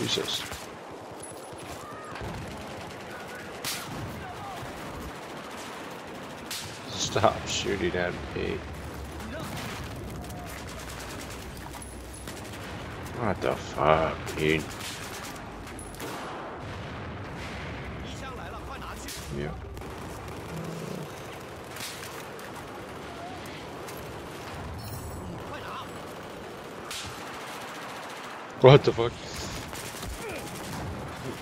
Jesus. Stop shooting at me. What the fuck, dude? Yeah. What the fuck?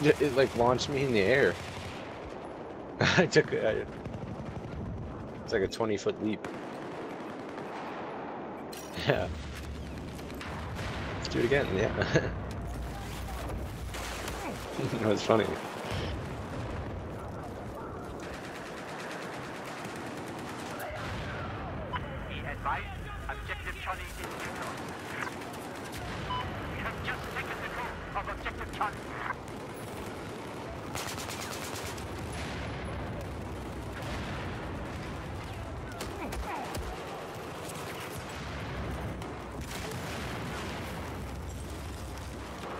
It, it, like launched me in the air. I took a, it's like a 20 foot leap. Yeah. Let's do it again, yeah. that was funny. Objective Charlie is neutral. We have just taken control of objective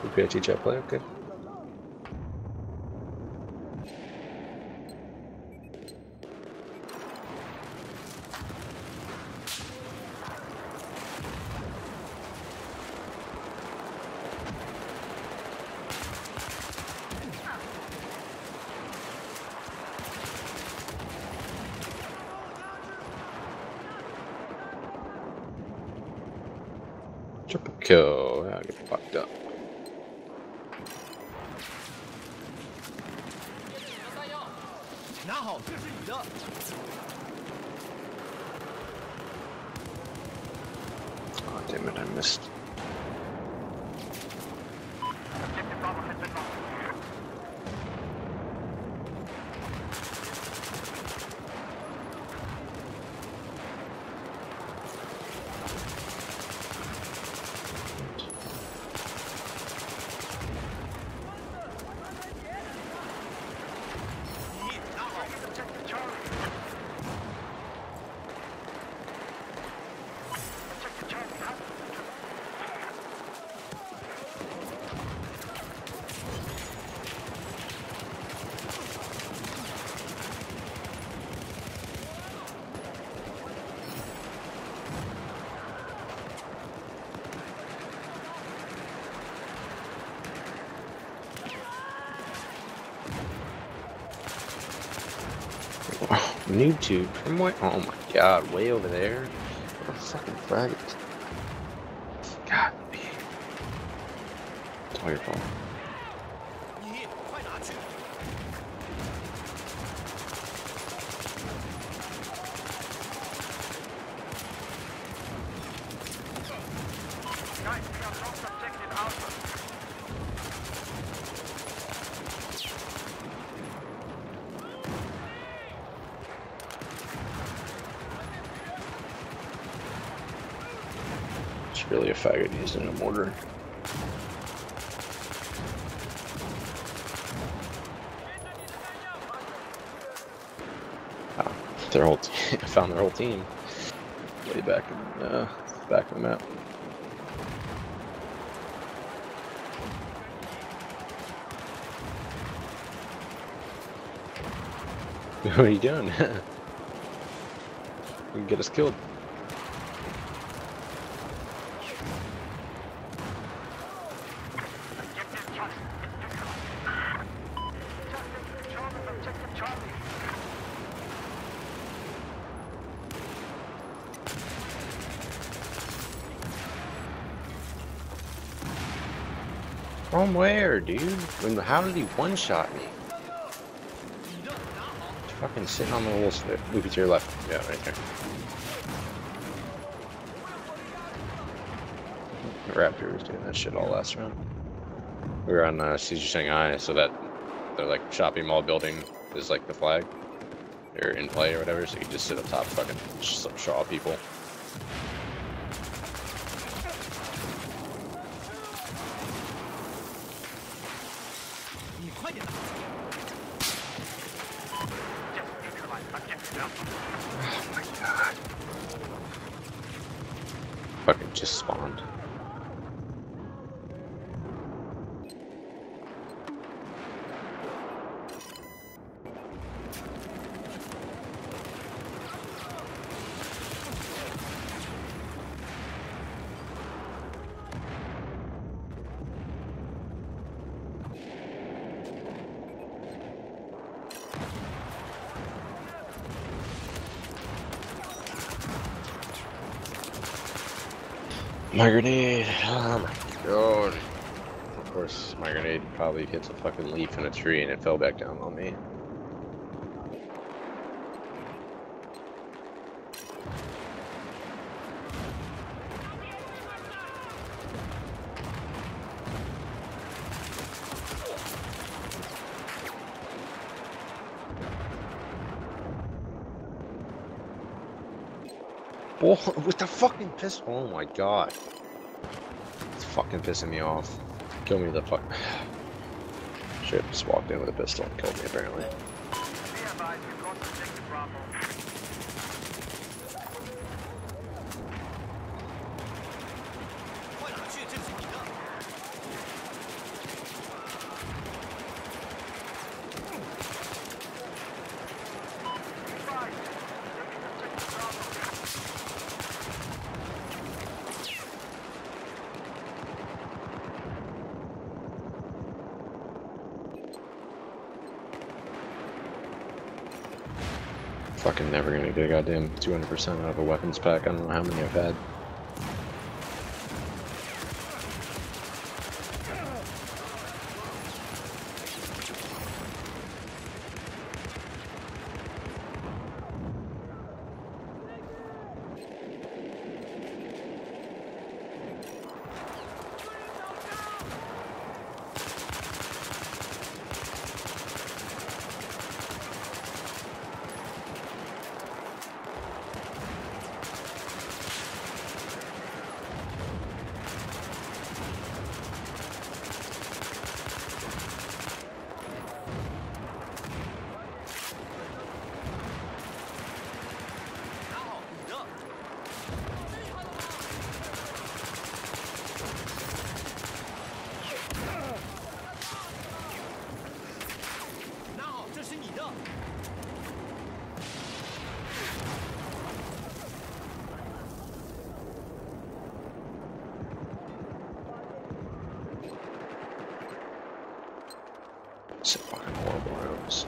Charlie. PHE chat play, okay. Triple kill. I get fucked up. Oh damn it, I missed. Noob tube. From way oh my god, way over there. What a fucking faggot. God me. It's all your fault. Really a faggot using a mortar. Ah, their whole team. I found their whole team. Way back in uh, back of the map. What are you doing? you can get us killed. Objective Charlie is neutral. Just take control of objective Charlie. From where, dude? When, how did he one-shot me? Fucking sitting on the little slip. Move it to your left. Yeah, right there. The Raptor was doing that shit all last round. We were on uh, Siege Shanghai, so that the like shopping mall building is like the flag. They're in play or whatever, so you just sit up top fucking sh- shaw people. Just neutralize objective Alpha. Oh my god. Fucking just spawned. My grenade! Oh my um, god. Of course, my grenade probably hits a fucking leaf in a tree and it fell back down on me. Boy, oh, with the fucking pistol. Oh my god. It's fucking pissing me off. Kill me the fuck. Shit, just walked in with a pistol and killed me apparently. Fucking never gonna get a goddamn 200% out of a weapons pack. I don't know how many I've had. Some fucking horrible rooms.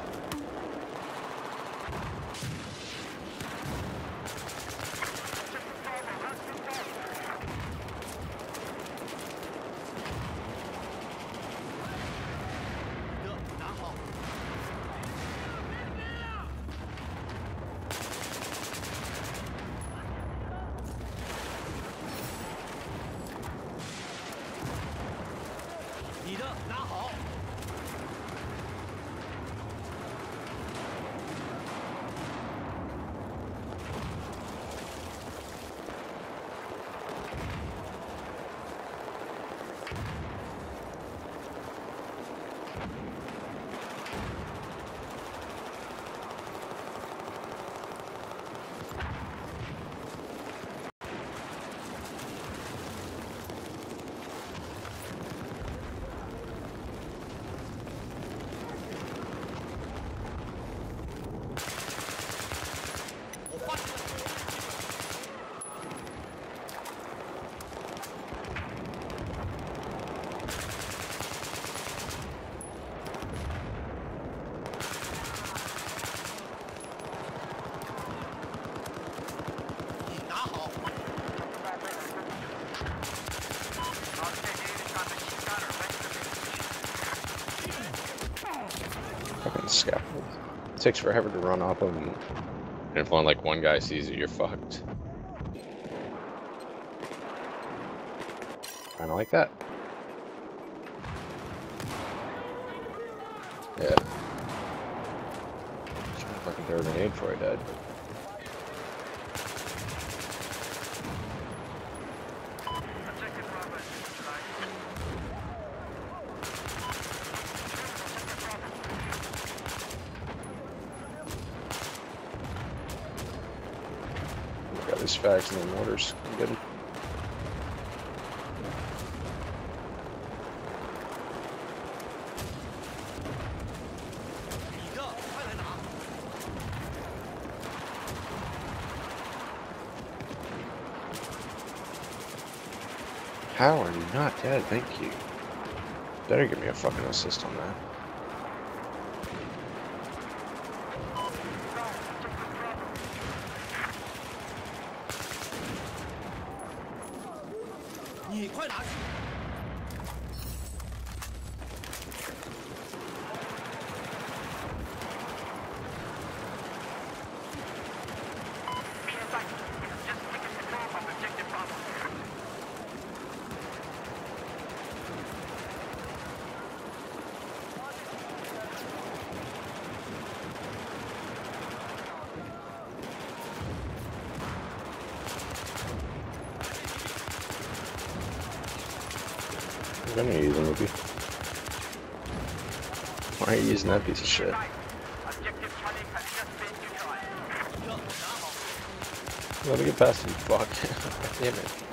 Fucking scaffold. It takes forever to run off them. And if one like one guy sees you, you're fucked. Kinda like that. Yeah. Fucking throw a grenade before I died. These fags and the mortars. I'm good. How are you not dead? Thank you. Better give me a fucking assist on that. Why are you using that piece of shit? Let me get past you, fuck. Damn it.